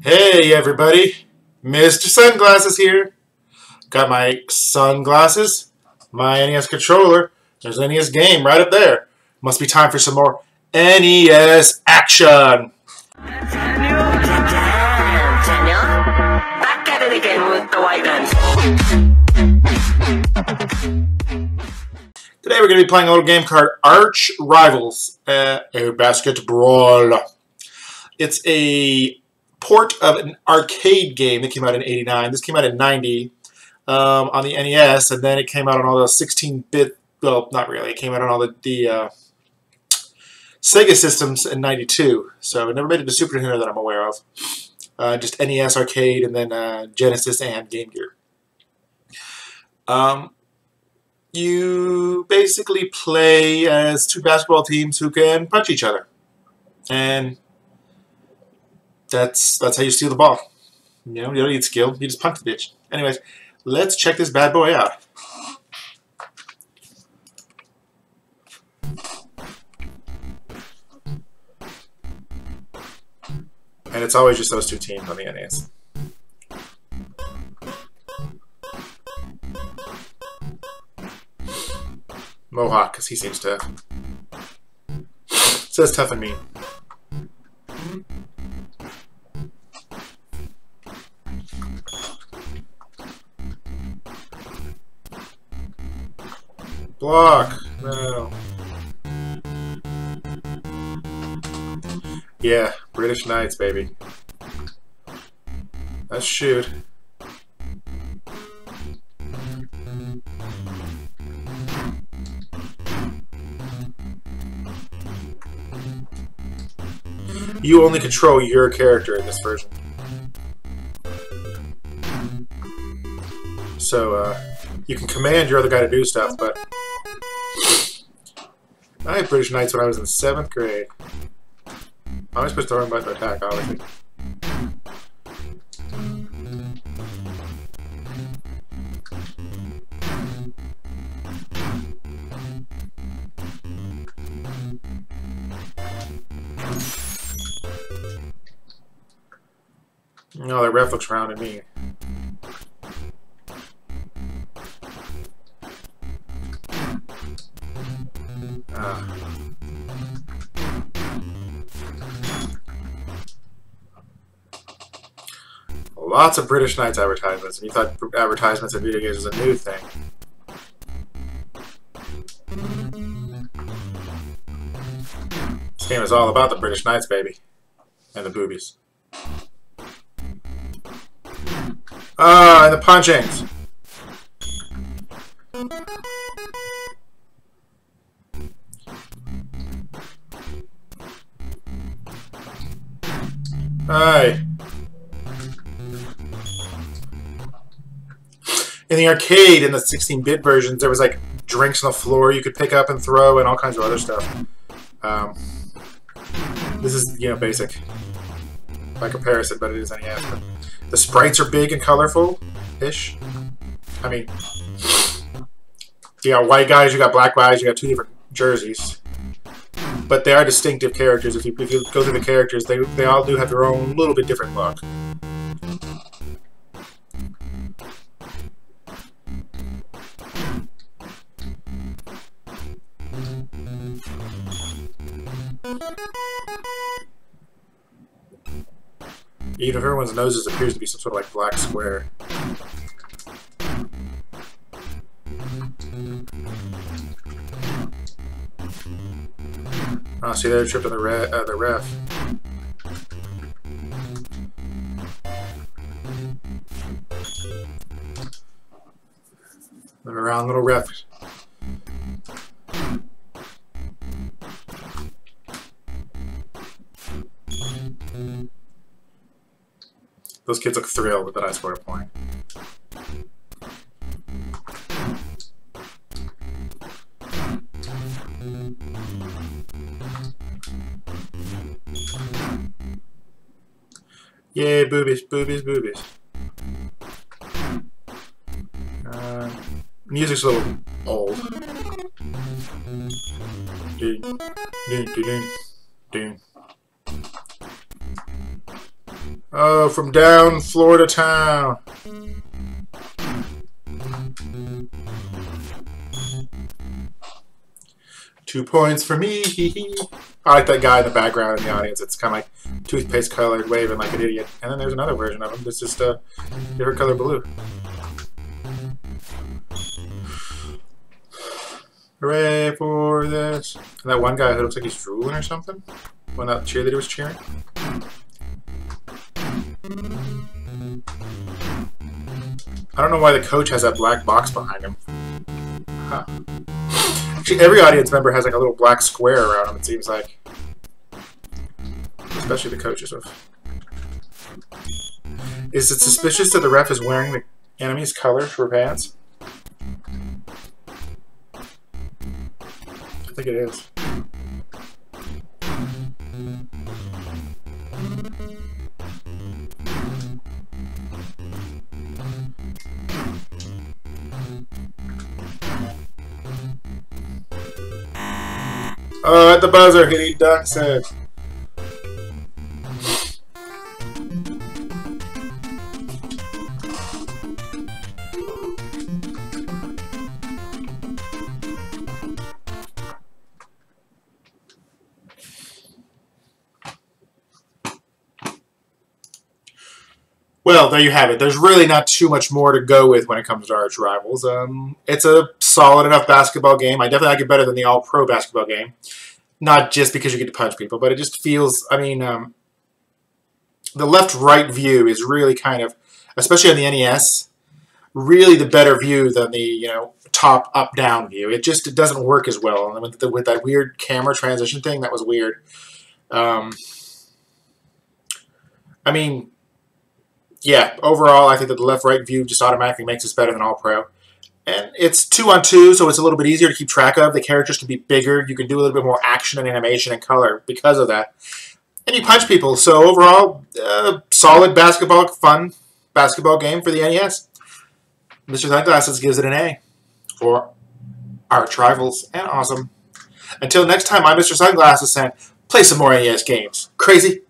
Hey everybody, Mr. Sunglasses here. Got my sunglasses, my NES controller, there's an NES game right up there. Must be time for some more NES action. Today we're going to be playing a little game called Arch Rivals, uh, a basketball. It's a port of an arcade game that came out in 89. This came out in 90 um, on the NES, and then it came out on all the 16-bit, well, not really, it came out on all the, the uh, Sega systems in 92. So it never made it to Super Nintendo that I'm aware of. Uh, just NES arcade and then uh, Genesis and Game Gear. Um, you basically play as two basketball teams who can punch each other. And that's that's how you steal the ball. You know, you don't need skill. You just punch the bitch. Anyways, let's check this bad boy out. And it's always just those two teams on the NES. Mohawk, because he seems to... Says tough and mean. Block! No. Yeah, British Knights, baby. Let's shoot. You only control your character in this version. So, uh, you can command your other guy to do stuff, but I had British Knights when I was in seventh grade. I was supposed to learn about to attack, obviously. No, the ref looks round at me. Lots of British Knights advertisements, and you thought advertisements in video games was a new thing. This game is all about the British Knights, baby. And the boobies. Ah, and the punchings! Hi. in the arcade in the 16-bit versions, there was like drinks on the floor you could pick up and throw, and all kinds of other stuff. Um, this is you know basic by comparison, but it is NES. But the sprites are big and colorful, ish. I mean, you got white guys, you got black guys, you got two different jerseys. But they are distinctive characters. If you, if you go through the characters, they, they all do have their own little bit different look. Even if everyone's noses appears to be some sort of like black square. Oh, see, they tripped on the, re uh, the ref. Around little ref Those kids look thrilled that I scored a point. Yay, boobies, boobies, boobies. Uh, music's a little old. Oh, from down Florida town. Two points for me. I like that guy in the background in the audience. It's kind of like toothpaste colored, waving like an idiot. And then there's another version of him that's just a different color blue. Hooray for this. And that one guy who looks like he's drooling or something when that cheerleader was cheering. I don't know why the coach has that black box behind him. Huh. Actually, every audience member has like a little black square around them, it seems like. Especially the coaches of. Is it suspicious that the ref is wearing the enemy's color for pants? I think it is. Oh, at the buzzer, hitting ducks head. Well, there you have it. There's really not too much more to go with when it comes to Arch Rivals. Um, it's a solid enough basketball game. I definitely like it better than the All-Pro basketball game. Not just because you get to punch people, but it just feels, I mean, um, the left-right view is really kind of, especially on the NES, really the better view than the, you know, top up-down view. It just it doesn't work as well. And with, the, with that weird camera transition thing, that was weird. Um, I mean yeah, overall, I think that the left-right view just automatically makes this better than All-Pro. And it's two on two, so it's a little bit easier to keep track of. The characters can be bigger. You can do a little bit more action and animation and color because of that. And you punch people. So overall, uh, solid basketball, fun basketball game for the NES. Mr. Sunglasses gives it an A for Arch Rivals and awesome. Until next time, I'm Mr. Sunglasses and play some more NES games. Crazy?